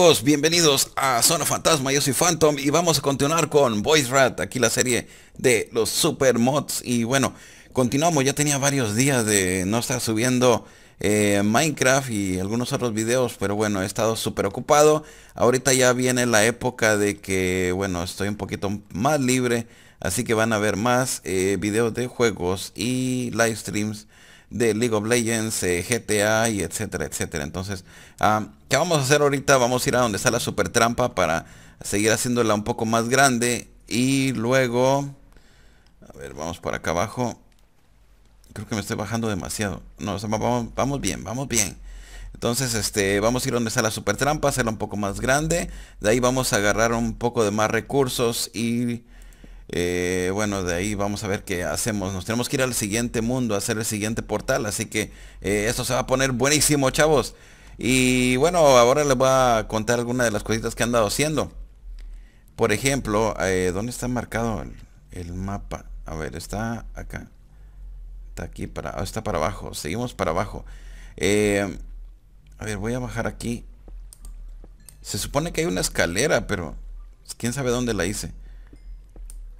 Bienvenidos a Zona Fantasma, yo soy Phantom y vamos a continuar con Voice Rat, aquí la serie de los super mods y bueno, continuamos, ya tenía varios días de no estar subiendo eh, Minecraft y algunos otros videos, pero bueno, he estado súper ocupado, ahorita ya viene la época de que, bueno, estoy un poquito más libre, así que van a ver más eh, videos de juegos y live streams de League of Legends, eh, GTA y etcétera, etcétera. Entonces, ah, ¿qué vamos a hacer ahorita? Vamos a ir a donde está la super trampa para seguir haciéndola un poco más grande. Y luego, a ver, vamos por acá abajo. Creo que me estoy bajando demasiado. No, vamos, vamos bien, vamos bien. Entonces, este, vamos a ir donde está la super trampa, hacerla un poco más grande. De ahí vamos a agarrar un poco de más recursos y eh, bueno, de ahí vamos a ver qué hacemos. Nos tenemos que ir al siguiente mundo, a hacer el siguiente portal. Así que eh, esto se va a poner buenísimo, chavos. Y bueno, ahora les voy a contar algunas de las cositas que han dado haciendo. Por ejemplo, eh, ¿dónde está marcado el, mapa? A ver, está acá. Está aquí para... Ah, está para abajo. Seguimos para abajo. a ver, voy a bajar aquí. Se supone que hay una escalera, pero... ¿Quién sabe dónde la hice?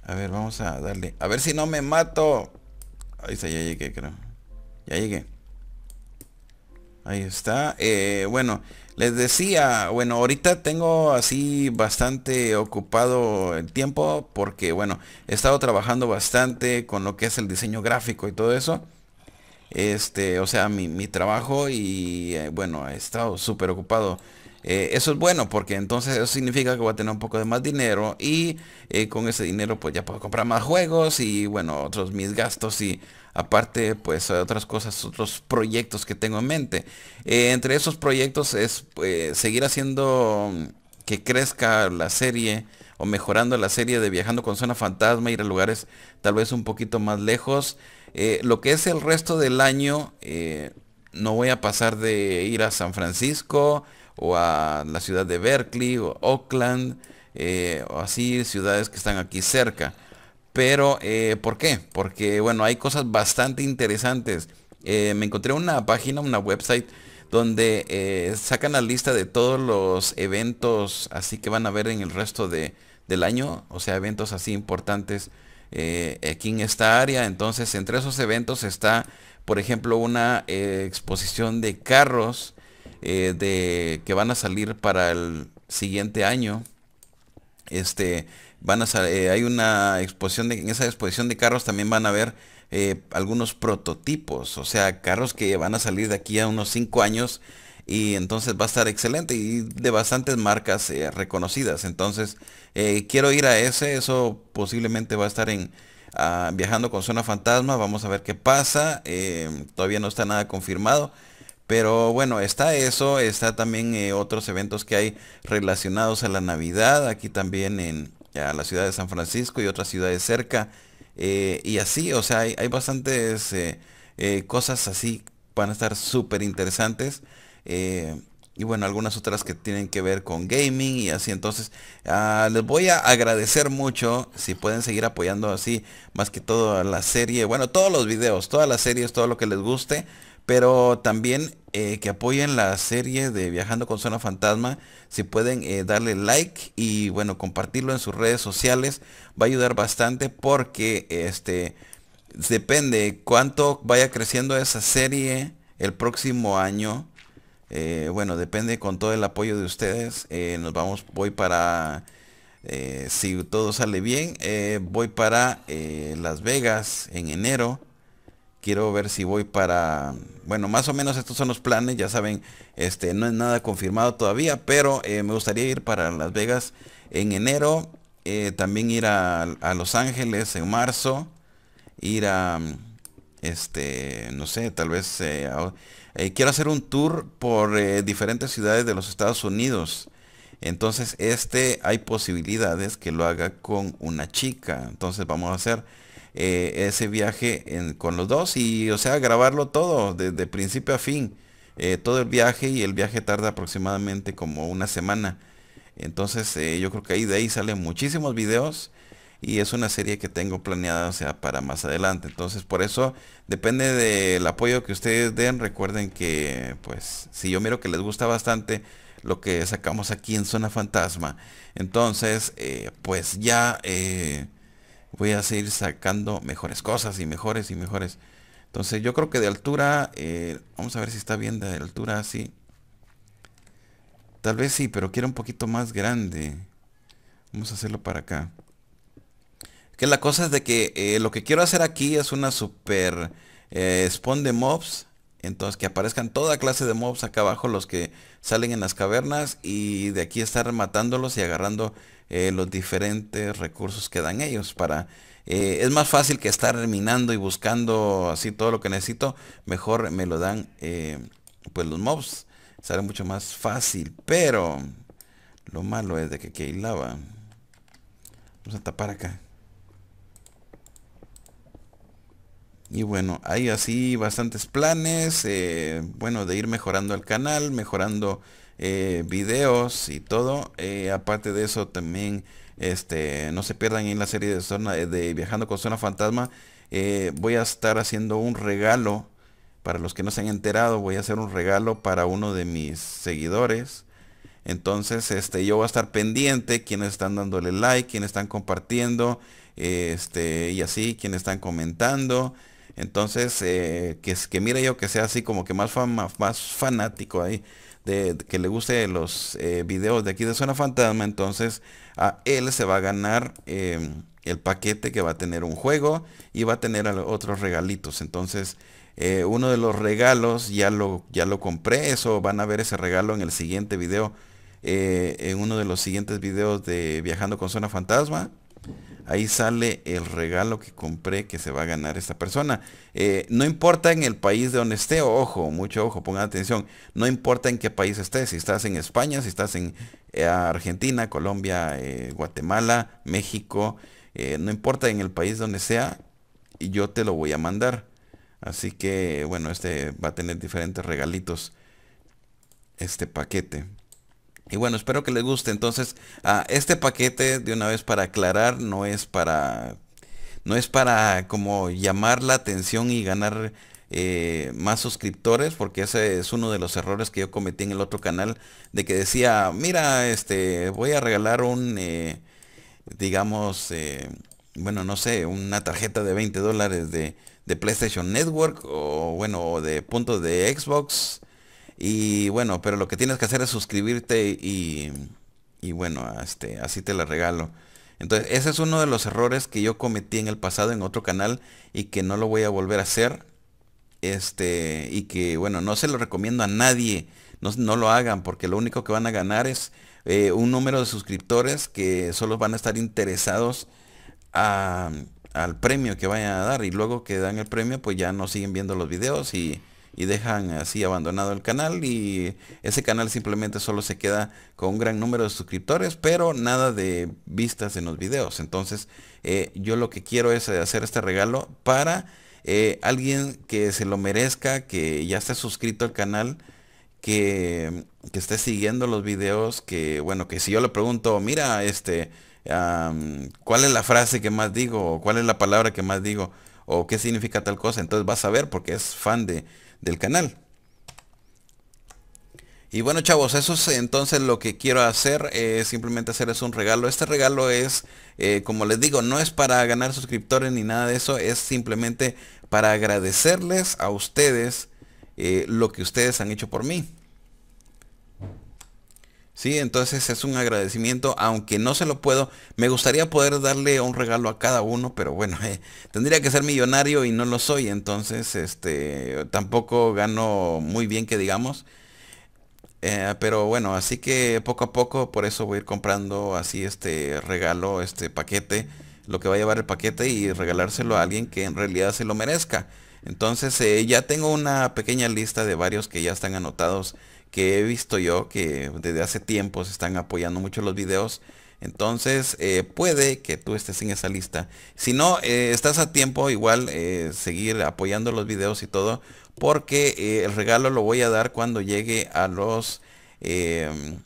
A ver, vamos a darle. A ver si no me mato. Ahí está, ya llegué, creo. Ya llegué. Ahí está. Eh, bueno, les decía, bueno, ahorita tengo así bastante ocupado el tiempo porque, bueno, he estado trabajando bastante con lo que es el diseño gráfico y todo eso. Este, o sea, mi, mi trabajo y, eh, bueno, he estado súper ocupado. Eh, eso es bueno porque entonces eso significa que voy a tener un poco de más dinero y eh, con ese dinero pues ya puedo comprar más juegos y bueno, otros mis gastos y aparte pues otras cosas, otros proyectos que tengo en mente. Eh, entre esos proyectos es pues, seguir haciendo que crezca la serie o mejorando la serie de Viajando con Zona Fantasma, ir a lugares tal vez un poquito más lejos. lo que es el resto del año, no voy a pasar de ir a San Francisco, o a la ciudad de Berkeley o Oakland eh, o así ciudades que están aquí cerca. Pero, eh, ¿por qué? Porque, bueno, hay cosas bastante interesantes. Eh, me encontré una página, una website, donde sacan la lista de todos los eventos así que van a ver en el resto de, del año. O sea, eventos así importantes aquí en esta área. Entonces, entre esos eventos está, por ejemplo, una exposición de carros eh, de que van a salir para el siguiente año. Este, van a eh, hay una exposición de, en esa exposición de carros también van a ver eh, algunos prototipos, o sea, carros que van a salir de aquí a unos 5 años y entonces va a estar excelente y de bastantes marcas reconocidas. Entonces, quiero ir a ese, eso posiblemente va a estar en ah, viajando con zona fantasma, vamos a ver qué pasa, todavía no está nada confirmado. Pero bueno, está eso, está también eh, otros eventos que hay relacionados a la Navidad, aquí también en la ciudad de San Francisco y otras ciudades cerca. Eh, y así, o sea, hay, bastantes eh, cosas así, van a estar súper interesantes. Y bueno, algunas otras que tienen que ver con gaming y así. Entonces, ah, les voy a agradecer mucho si pueden seguir apoyando así, más que todo la serie. Bueno, todos los videos, todas las series, todo lo que les guste pero también eh, que apoyen la serie de Viajando con Zona Fantasma. Si pueden eh, darle like y bueno, compartirlo en sus redes sociales, va a ayudar bastante porque este depende cuánto vaya creciendo esa serie el próximo año. Eh, bueno, depende con todo el apoyo de ustedes. nos vamos, voy para, si todo sale bien, voy para Las Vegas en enero quiero ver si voy para bueno más o menos estos son los planes ya saben este no es nada confirmado todavía pero eh, me gustaría ir para las vegas en enero eh, también ir a, los ángeles en marzo ir a este no sé tal vez eh, quiero hacer un tour por diferentes ciudades de los estados unidos entonces este hay posibilidades que lo haga con una chica entonces vamos a hacer eh, ese viaje con los dos y, o sea, grabarlo todo, desde principio a fin. Eh, todo el viaje y el viaje tarda aproximadamente como una semana. Entonces eh, yo creo que ahí de ahí salen muchísimos videos y es una serie que tengo planeada, o sea, para más adelante. Entonces por eso depende del apoyo que ustedes den. Recuerden que pues si yo miro que les gusta bastante lo que sacamos aquí en Zona Fantasma. Entonces, eh, pues ya eh, voy a seguir sacando mejores cosas y mejores y mejores. Entonces yo creo que de altura, eh, vamos a ver si está bien de altura así. Tal vez sí, pero quiero un poquito más grande. Vamos a hacerlo para acá. Que la cosa es de que lo que quiero hacer aquí es una super spawn de mobs entonces que aparezcan toda clase de mobs acá abajo, los que salen en las cavernas y de aquí estar matándolos y agarrando eh, los diferentes recursos que dan ellos para... Eh, es más fácil que estar minando y buscando así todo lo que necesito. Mejor me lo dan eh, pues los mobs. Sale mucho más fácil. Pero lo malo es de que aquí hay lava. Vamos a tapar acá. Y bueno, hay así bastantes planes, eh, bueno, de ir mejorando el canal, mejorando eh, videos y todo. Eh, aparte de eso también, este, no se pierdan en la serie de, zona, de Viajando con Zona Fantasma. voy a estar haciendo un regalo, para los que no se han enterado, voy a hacer un regalo para uno de mis seguidores. Entonces, este, yo voy a estar pendiente, quienes están dándole like, quienes están compartiendo, este, y así, quienes están comentando. Entonces, eh, que, que mire yo que sea así como que más, más fanático ahí, de, que le guste los eh, videos de aquí de Zona Fantasma, entonces a él se va a ganar em, el paquete que va a tener un juego y va a tener otros regalitos. Entonces, eh, uno de los regalos ya lo, ya lo compré, eso van a ver ese regalo en el siguiente video, en uno de los siguientes videos de Viajando con Zona Fantasma ahí sale el regalo que compré que se va a ganar esta persona. Eh, no importa en el país de donde esté, ojo, mucho ojo, pongan atención, no importa en qué país estés, si estás en España, si estás en eh, Argentina, Colombia, eh, Guatemala, México, no importa en el país donde sea, yo te lo voy a mandar. Así que, bueno, este va a tener diferentes regalitos, este paquete. Y bueno, espero que les guste. Entonces, ah, este paquete, de una vez para aclarar, no es para, no es para como llamar la atención y ganar eh, más suscriptores, porque ese es uno de los errores que yo cometí en el otro canal, de que decía, mira, este, voy a regalar un, eh, digamos, eh, bueno, no sé, una tarjeta de 20 dólares de, de PlayStation Network o bueno, de puntos de Xbox y bueno, pero lo que tienes que hacer es suscribirte y, y bueno, este, así te la regalo. Entonces, ese es uno de los errores que yo cometí en el pasado en otro canal y que no lo voy a volver a hacer. Este, y que bueno, no se lo recomiendo a nadie. No, no lo hagan porque lo único que van a ganar es eh, un número de suscriptores que solo van a estar interesados al premio que vayan a dar. Y luego que dan el premio, pues ya no siguen viendo los videos y y dejan así abandonado el canal y ese canal simplemente solo se queda con un gran número de suscriptores pero nada de vistas en los videos. Entonces eh, yo lo que quiero es hacer este regalo para eh, alguien que se lo merezca que ya esté suscrito al canal que, que esté siguiendo los videos que bueno que si yo le pregunto mira este cuál es la frase que más digo o cuál es la palabra que más digo o qué significa tal cosa entonces vas a ver porque es fan de del canal. Y bueno chavos, eso es entonces lo que quiero hacer, es simplemente hacerles un regalo. Este regalo es, eh, como les digo, no es para ganar suscriptores ni nada de eso, es simplemente para agradecerles a ustedes eh, lo que ustedes han hecho por mí. Sí, entonces es un agradecimiento, aunque no se lo puedo. Me gustaría poder darle un regalo a cada uno, pero bueno, eh, tendría que ser millonario y no lo soy, entonces este tampoco gano muy bien que digamos. Eh, pero bueno, así que poco a poco, por eso voy a ir comprando así este regalo, este paquete, lo que va a llevar el paquete y regalárselo a alguien que en realidad se lo merezca. Entonces eh, ya tengo una pequeña lista de varios que ya están anotados que he visto yo que desde hace tiempo se están apoyando mucho los videos. Entonces eh, puede que tú estés en esa lista. Si no, eh, estás a tiempo igual eh, seguir apoyando los videos y todo. Porque el regalo lo voy a dar cuando llegue a los... Em,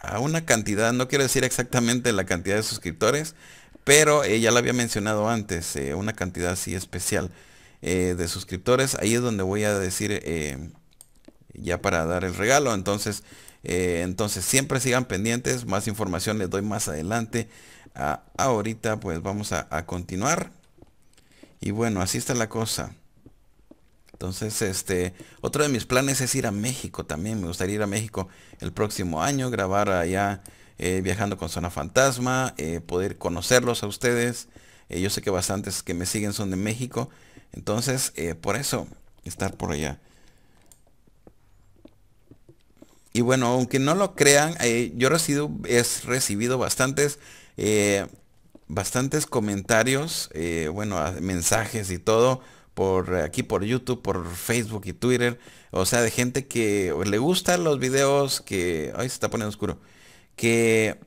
a una cantidad, no quiero decir exactamente la cantidad de suscriptores. Pero ya lo había mencionado antes, una cantidad así especial de suscriptores. Ahí es donde voy a decir ya para dar el regalo. Entonces, Eh, entonces siempre sigan pendientes, más información les doy más adelante. Ah, ahorita pues vamos a, continuar. Y bueno, así está la cosa. Entonces, este, otro de mis planes es ir a México también. Me gustaría ir a México el próximo año, grabar allá eh, viajando con Zona Fantasma, eh, poder conocerlos a ustedes. yo sé que bastantes que me siguen son de México. Entonces, por eso, estar por allá. Y bueno, aunque no lo crean, eh, yo he recibido, he recibido bastantes, eh, bastantes comentarios, eh, bueno, mensajes y todo por aquí por YouTube, por Facebook y Twitter. O sea, de gente que le gustan los videos que... Ay, se está poniendo oscuro. Que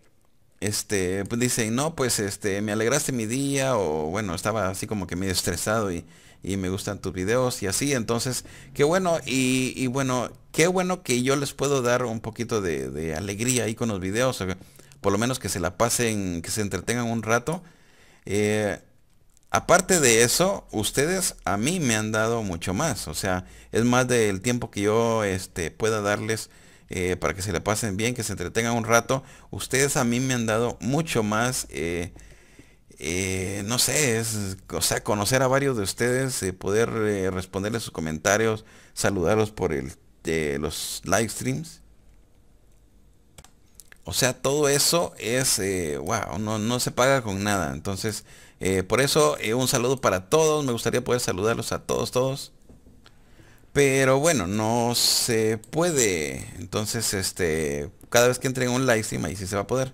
este, pues dice, no, pues este, me alegraste mi día o bueno, estaba así como que medio estresado y, y me gustan tus videos y así. Entonces, qué bueno y, bueno, qué bueno que yo les puedo dar un poquito de, alegría ahí con los videos. Por lo menos que se la pasen, que se entretengan un rato. Eh, aparte de eso, ustedes a mí me han dado mucho más. O sea, es más del tiempo que yo este, pueda darles eh, para que se la pasen bien, que se entretengan un rato. Ustedes a mí me han dado mucho más. Eh, eh, no sé, es, o sea, conocer a varios de ustedes, poder responderles sus comentarios, saludarlos por el, los live streams. O sea, todo eso es, wow, no, no, se paga con nada. Entonces, por eso, un saludo para todos. Me gustaría poder saludarlos a todos, todos. Pero bueno, no se puede. Entonces, este, cada vez que entre en un live stream, ahí sí se va a poder.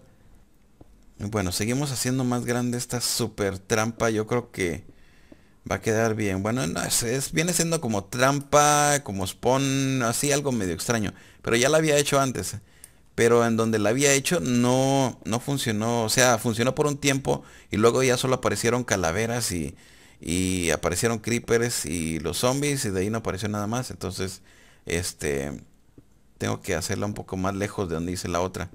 Bueno, seguimos haciendo más grande esta super trampa. Yo creo que va a quedar bien. Bueno, no, es, viene siendo como trampa, como spawn, así algo medio extraño. Pero ya la había hecho antes. Pero en donde la había hecho no, no funcionó. O sea, funcionó por un tiempo y luego ya solo aparecieron calaveras y y aparecieron creepers y los zombies y de ahí no apareció nada más. Entonces, este, tengo que hacerla un poco más lejos de donde hice la otra.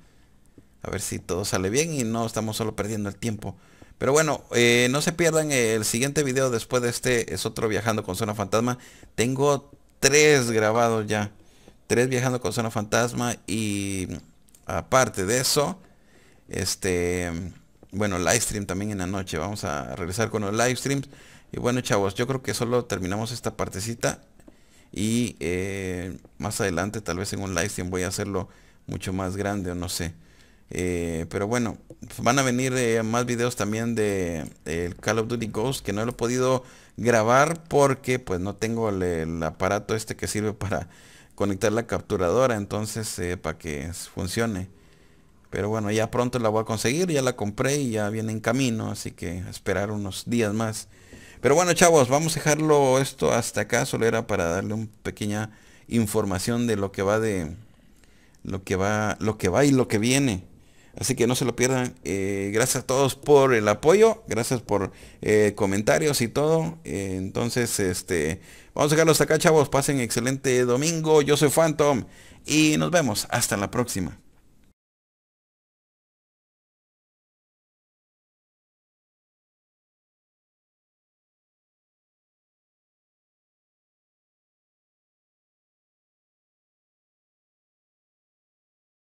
A ver si todo sale bien y no estamos solo perdiendo el tiempo. Pero bueno, eh, no se pierdan el siguiente video después de este. Es otro viajando con zona fantasma. Tengo tres grabados ya. Tres viajando con zona fantasma. Y aparte de eso, este, bueno, live stream también en la noche. Vamos a regresar con los live streams. Y bueno, chavos, yo creo que solo terminamos esta partecita. Y eh, más adelante, tal vez en un live stream voy a hacerlo mucho más grande o no sé. Eh, pero bueno, van a venir eh, más videos también de el Call of Duty Ghost que no lo he podido grabar porque pues no tengo el, aparato este que sirve para conectar la capturadora entonces para que funcione pero bueno ya pronto la voy a conseguir ya la compré y ya viene en camino así que esperar unos días más pero bueno, chavos, vamos a dejarlo esto hasta acá. Solo era para darle una pequeña información de lo que va de lo que va, lo que va y lo que viene. Así que no se lo pierdan. Eh, gracias a todos por el apoyo. Gracias por eh, comentarios y todo. Eh, entonces, este, vamos a dejarlo hasta acá, chavos. Pasen excelente domingo. Yo soy Phantom y nos vemos. Hasta la próxima.